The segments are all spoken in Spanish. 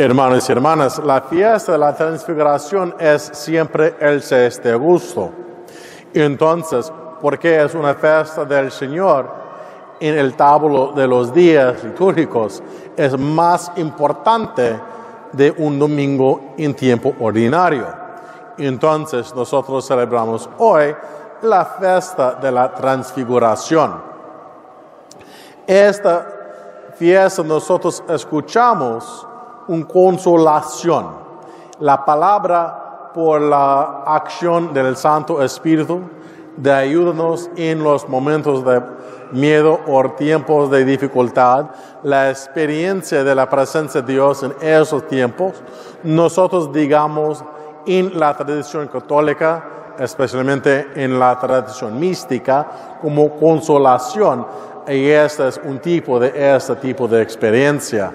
Hermanos y hermanas, la fiesta de la transfiguración es siempre el 6 de agosto. Entonces, ¿por qué es una fiesta del Señor? En el tablo de los días litúrgicos es más importante de un domingo en tiempo ordinario. Entonces, nosotros celebramos hoy la fiesta de la transfiguración. Esta fiesta nosotros escuchamos un consolación. La palabra por la acción del Santo Espíritu de ayudarnos en los momentos de miedo o tiempos de dificultad, la experiencia de la presencia de Dios en esos tiempos, nosotros digamos en la tradición católica, especialmente en la tradición mística, como consolación, y este es un tipo de este tipo de experiencia.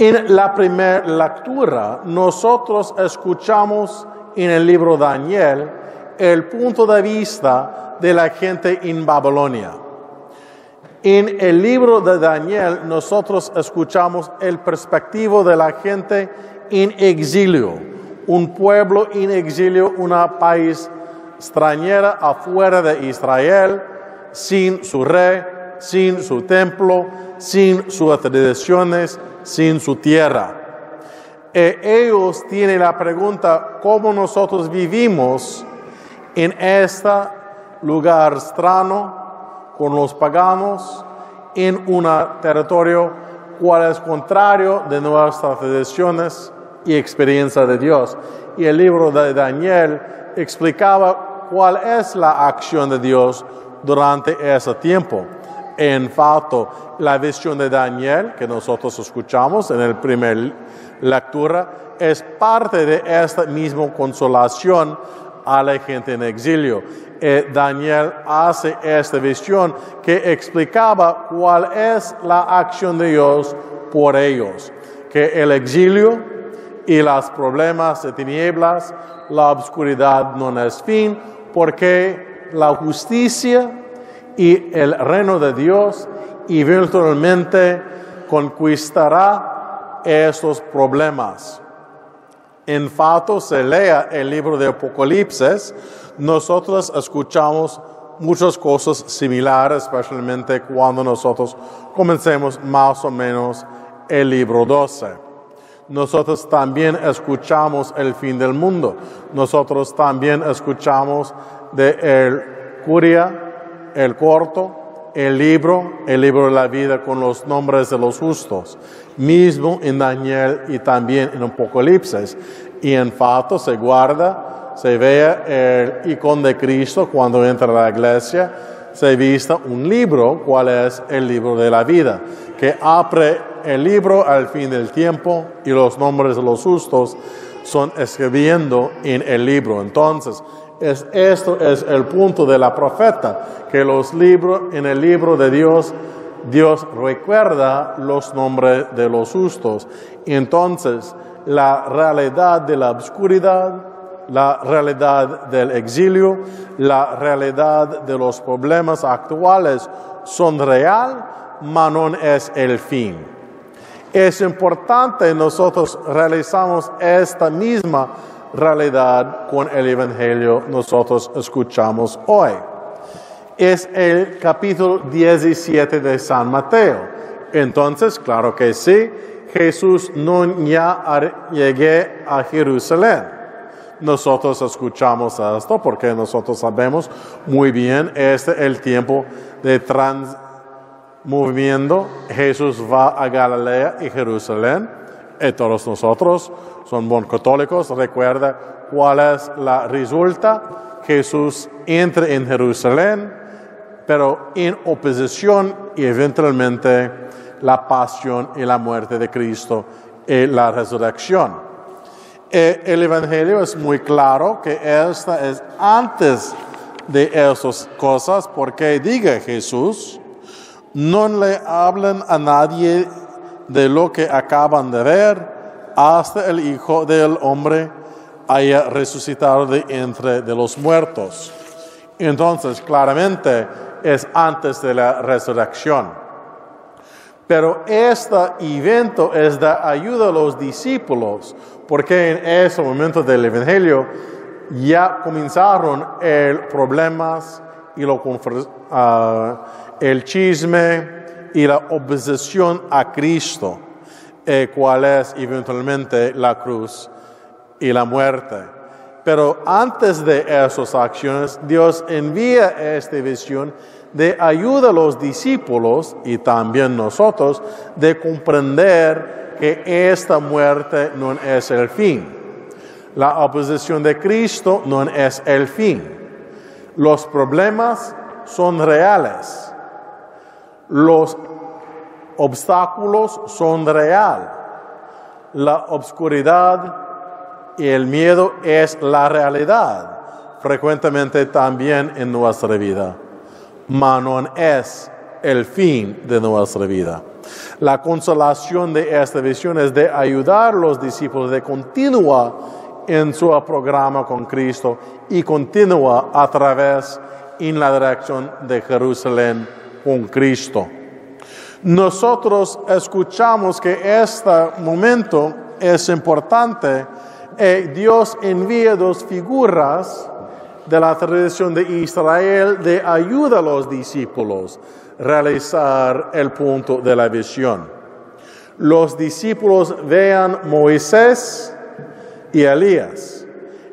En la primera lectura, nosotros escuchamos en el libro de Daniel el punto de vista de la gente en Babilonia. En el libro de Daniel, nosotros escuchamos el perspectivo de la gente en exilio, un pueblo en exilio, un país extranjera afuera de Israel, sin su rey, sin su templo, sin sus tradiciones, sin su tierra. E ellos tienen la pregunta, ¿cómo nosotros vivimos en este lugar extraño con los paganos en un territorio cual es contrario de nuestras tradiciones y experiencia de Dios? Y el libro de Daniel explicaba cuál es la acción de Dios durante ese tiempo. En fato, la visión de Daniel que nosotros escuchamos en el primer lectura es parte de esta misma consolación a la gente en exilio. Eh, Daniel hace esta visión que explicaba cuál es la acción de Dios por ellos, que el exilio y los problemas de tinieblas, la obscuridad no es fin, porque la justicia y el reino de Dios eventualmente conquistará estos problemas. En fato, se lea el libro de Apocalipsis, nosotros escuchamos muchas cosas similares, especialmente cuando nosotros comencemos más o menos el libro 12. Nosotros también escuchamos el fin del mundo. Nosotros también escuchamos de el curia, el corto, el libro, el libro de la vida con los nombres de los justos, mismo en Daniel y también en Apocalipsis. Y en fato se guarda, se ve el icono de Cristo cuando entra a la iglesia, se vista un libro, cuál es el libro de la vida, que abre el libro al fin del tiempo y los nombres de los justos son escribiendo en el libro. Entonces, es, esto es el punto de la profeta, que los libros, en el libro de Dios, Dios recuerda los nombres de los justos. Entonces, la realidad de la oscuridad, la realidad del exilio, la realidad de los problemas actuales son real, pero no es el fin. Es importante nosotros realizamos esta misma realidad con el Evangelio nosotros escuchamos hoy. Es el capítulo 17 de San Mateo. Entonces, claro que sí, Jesús no ya llegué a Jerusalén. Nosotros escuchamos esto porque nosotros sabemos muy bien este es el tiempo de transmovimiento. Jesús va a Galilea y Jerusalén y todos nosotros son buen católicos, recuerda cuál es la resulta. Jesús entra en Jerusalén, pero en oposición y eventualmente la pasión y la muerte de Cristo y la resurrección. Eh, el Evangelio es muy claro que esta es antes de esas cosas, porque diga Jesús, no le hablen a nadie de lo que acaban de ver hasta el Hijo del Hombre haya resucitado de entre de los muertos. Entonces, claramente es antes de la resurrección. Pero este evento es de ayuda a los discípulos, porque en ese momento del Evangelio ya comenzaron el problemas y lo, ah, el chisme y la obsesión a Cristo, eh, cual es eventualmente la cruz y la muerte. Pero antes de esas acciones, Dios envía esta visión de ayuda a los discípulos y también nosotros de comprender que esta muerte no es el fin. La oposición de Cristo no es el fin. Los problemas son reales. Los obstáculos son real. La obscuridad y el miedo es la realidad, frecuentemente también en nuestra vida. Manon es el fin de nuestra vida. La consolación de esta visión es de ayudar a los discípulos de continuar en su programa con Cristo y continúa a través en la dirección de Jerusalén con Cristo. Nosotros escuchamos que este momento es importante y Dios envía dos figuras de la tradición de Israel de ayuda a los discípulos a realizar el punto de la visión. Los discípulos vean Moisés y Elías.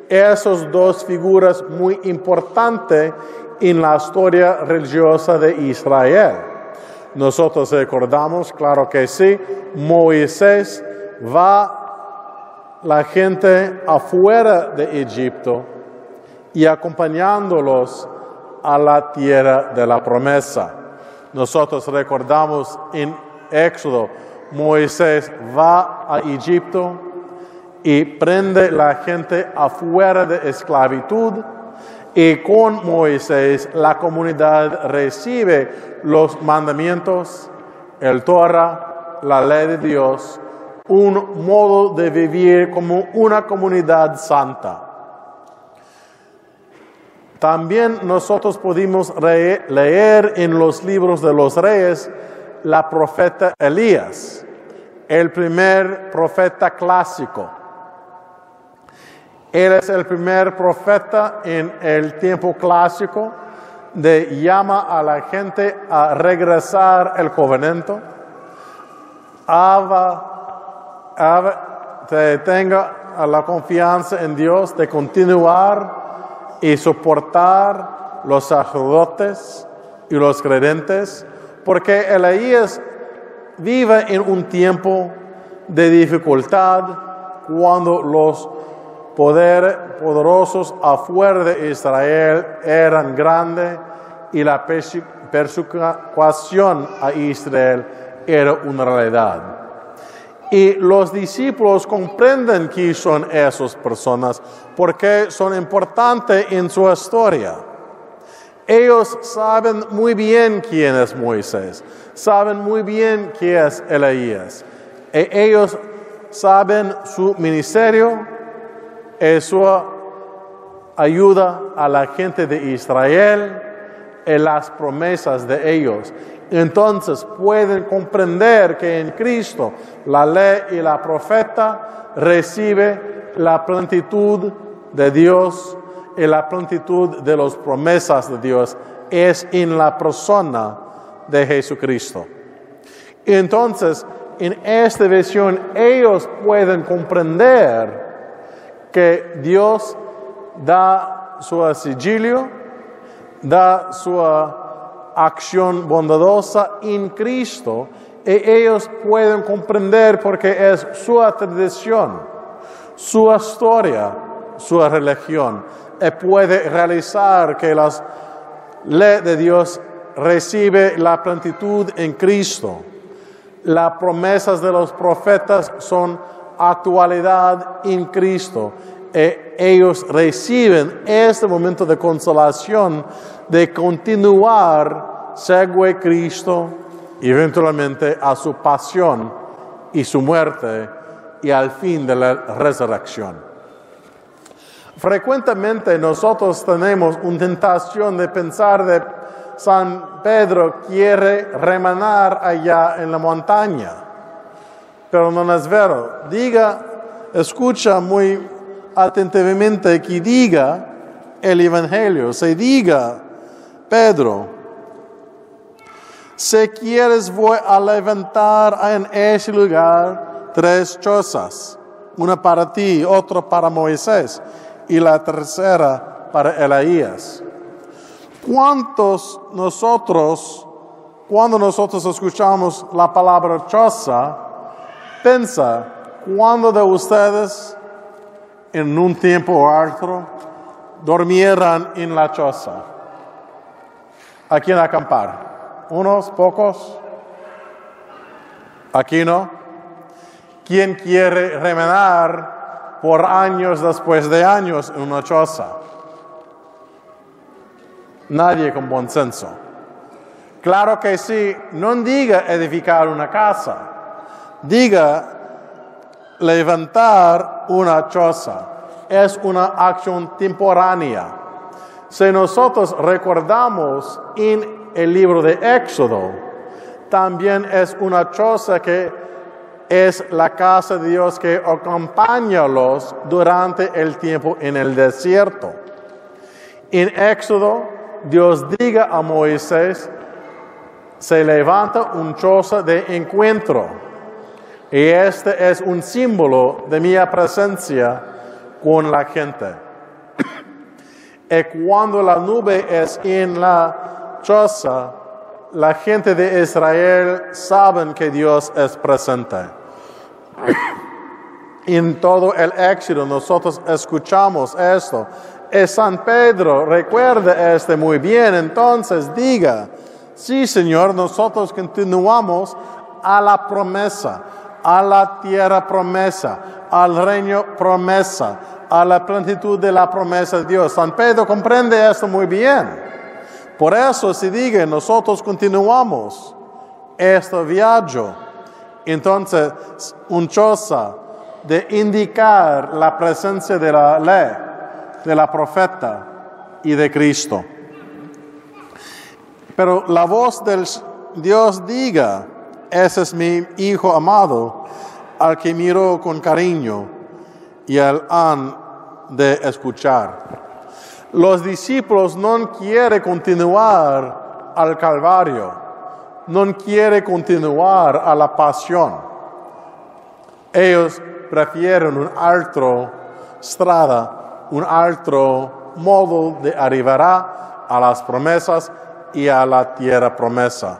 Esas dos figuras muy importantes en la historia religiosa de Israel. Nosotros recordamos, claro que sí, Moisés va la gente afuera de Egipto y acompañándolos a la tierra de la promesa. Nosotros recordamos en Éxodo, Moisés va a Egipto y prende la gente afuera de esclavitud y con Moisés la comunidad recibe los mandamientos, el Torah, la ley de Dios, un modo de vivir como una comunidad santa. También nosotros pudimos leer en los libros de los reyes la profeta Elías, el primer profeta clásico. Él es el primer profeta en el tiempo clásico de llama a la gente a regresar el covenanto, que tenga la confianza en Dios de continuar y soportar los sacerdotes y los creyentes, porque Elías vive en un tiempo de dificultad cuando los poder, poderosos afuera de Israel eran grandes y la persecución a Israel era una realidad. Y los discípulos comprenden quién son esas personas porque son importantes en su historia. Ellos saben muy bien quién es Moisés, saben muy bien quién es Elías. E ellos saben su ministerio, eso ayuda a la gente de Israel en las promesas de ellos. Entonces pueden comprender que en Cristo la ley y la profeta recibe la plenitud de Dios y la plenitud de las promesas de Dios es en la persona de Jesucristo. Entonces, en esta visión ellos pueden comprender que Dios da su sigilio, da su acción bondadosa en Cristo y ellos pueden comprender porque es su tradición, su historia, su religión y puede realizar que la ley de Dios recibe la plenitud en Cristo. Las promesas de los profetas son actualidad en Cristo. E ellos reciben este momento de consolación de continuar segue Cristo eventualmente a su pasión y su muerte y al fin de la resurrección. Frecuentemente nosotros tenemos una tentación de pensar de San Pedro quiere remenar allá en la montaña, vero. Diga, escucha muy atentamente que diga el Evangelio, se diga, Pedro, si quieres voy a levantar en ese lugar tres chozas, una para ti, otra para Moisés y la tercera para Elías. ¿Cuántos nosotros, cuando nosotros escuchamos la palabra choza, pensa, ¿cuándo de ustedes en un tiempo o otro dormieran en la choza? ¿A quién acampar? ¿Unos, pocos? ¿Aquí no? ¿Quién quiere remenar por años después de años en una choza? Nadie con buen senso. Claro que sí, no diga edificar una casa, diga levantar una choza. Es una acción temporánea. Si nosotros recordamos en el libro de Éxodo, también es una choza que es la casa de Dios que acompaña los durante el tiempo en el desierto. En Éxodo Dios diga a Moisés, se levanta un choza de encuentro. Y este es un símbolo de mi presencia con la gente. y cuando la nube es en la choza, la gente de Israel saben que Dios es presente. en todo el éxito nosotros escuchamos esto es San Pedro recuerda este muy bien, entonces diga, sí Señor, nosotros continuamos a la promesa, a la tierra promesa, al reino promesa, a la plenitud de la promesa de Dios. San Pedro comprende esto muy bien. Por eso si diga, nosotros continuamos este viaje. Entonces, un choza de indicar la presencia de la ley de la profeta y de Cristo. Pero la voz del Dios diga, ese es mi Hijo amado, al que miro con cariño y al han de escuchar. Los discípulos no quieren continuar al Calvario, no quieren continuar a la pasión. Ellos prefieren un alto strada un otro modo de arribar a las promesas y a la tierra promesa.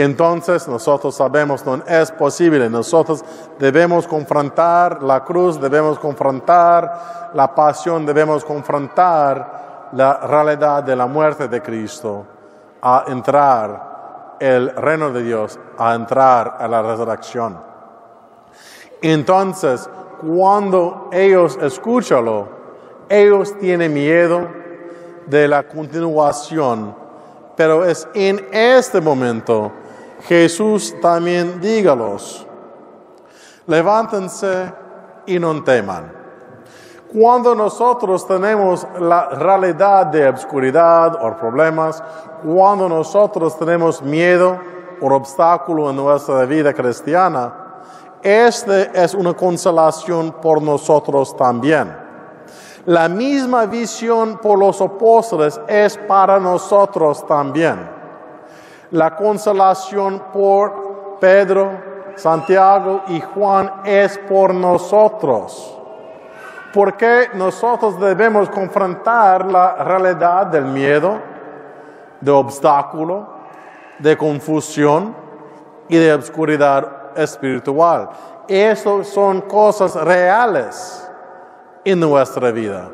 Entonces nosotros sabemos no es posible, nosotros debemos confrontar la cruz, debemos confrontar la pasión, debemos confrontar la realidad de la muerte de Cristo, a entrar el reino de Dios, a entrar a la resurrección. Entonces, cuando ellos escúchalo, ellos tienen miedo de la continuación, pero es en este momento Jesús también dígalos, levántense y no teman. Cuando nosotros tenemos la realidad de obscuridad o problemas, cuando nosotros tenemos miedo o obstáculo en nuestra vida cristiana, esta es una consolación por nosotros también. La misma visión por los apóstoles es para nosotros también. La consolación por Pedro, Santiago y Juan es por nosotros. Porque nosotros debemos confrontar la realidad del miedo, de obstáculo, de confusión y de obscuridad espiritual. Eso son cosas reales en nuestra vida.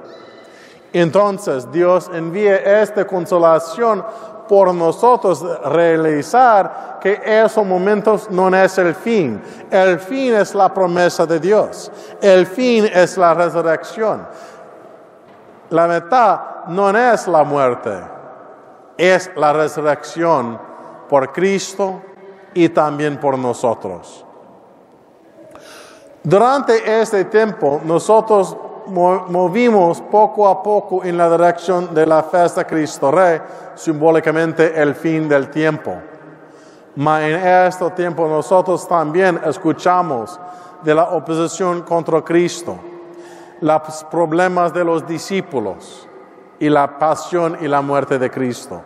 Entonces Dios envía esta consolación por nosotros realizar que esos momentos no es el fin. El fin es la promesa de Dios. El fin es la resurrección. La meta no es la muerte, es la resurrección por Cristo y también por nosotros. Durante este tiempo nosotros movimos poco a poco en la dirección de la fiesta Cristo Rey, simbólicamente el fin del tiempo. Mas en este tiempo nosotros también escuchamos de la oposición contra Cristo, los problemas de los discípulos y la pasión y la muerte de Cristo.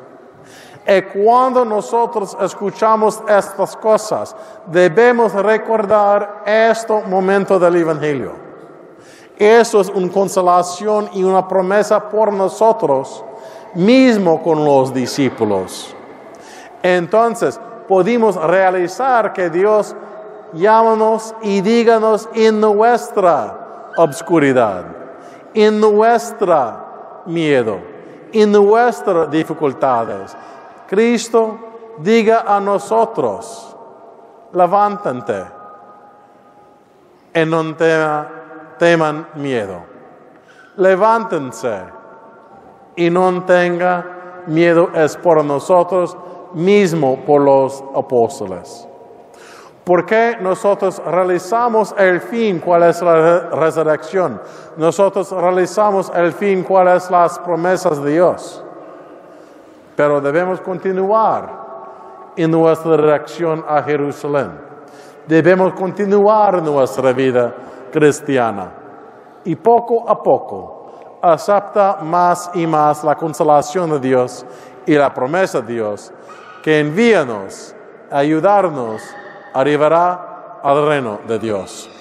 Y cuando nosotros escuchamos estas cosas, debemos recordar este momento del Evangelio. Eso es una consolación y una promesa por nosotros, mismo con los discípulos. Entonces, podemos realizar que Dios llámanos y díganos en nuestra obscuridad, en nuestra miedo, en nuestras dificultades. Cristo diga a nosotros, levántate y no tema- teman miedo. Levántense y no tenga miedo es por nosotros mismo por los apóstoles. Porque nosotros realizamos el fin, cuál es la re- resurrección. Nosotros realizamos el fin, cuáles son las promesas de Dios. Pero debemos continuar en nuestra dirección a Jerusalén. Debemos continuar nuestra vida cristiana. Y poco a poco acepta más y más la consolación de Dios y la promesa de Dios que envíanos ayudarnos arribará al reino de Dios.